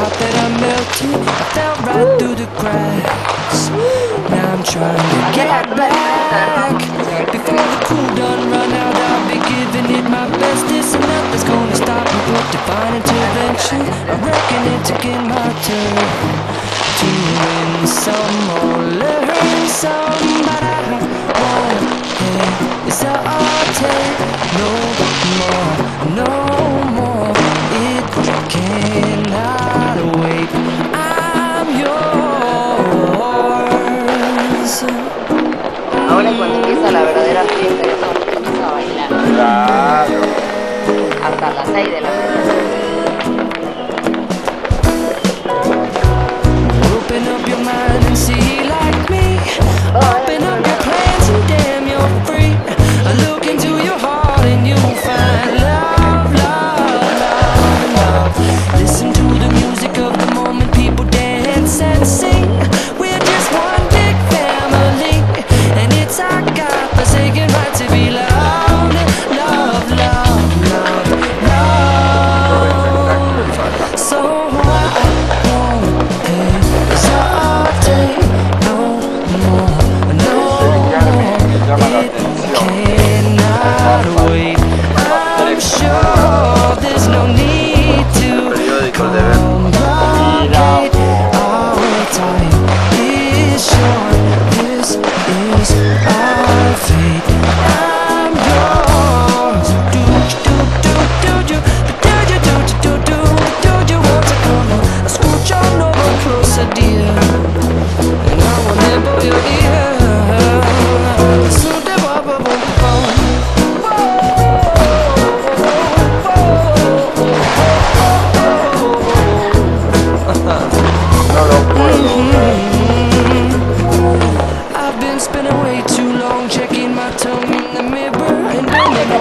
but you're so hot that I melted. I fell right through the cracks. Now I'm trying to get back. Before the cool done run out, I'll be giving it my best. This and nothing's gonna stop me but divine intervention. I reckon it's again my turn to win some or learn some, Ahora cuando empieza la verdadera fiesta que todos empezamos a bailar. Claro. Hasta las 6 de la mañana. I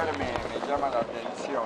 Carmen me llama la atención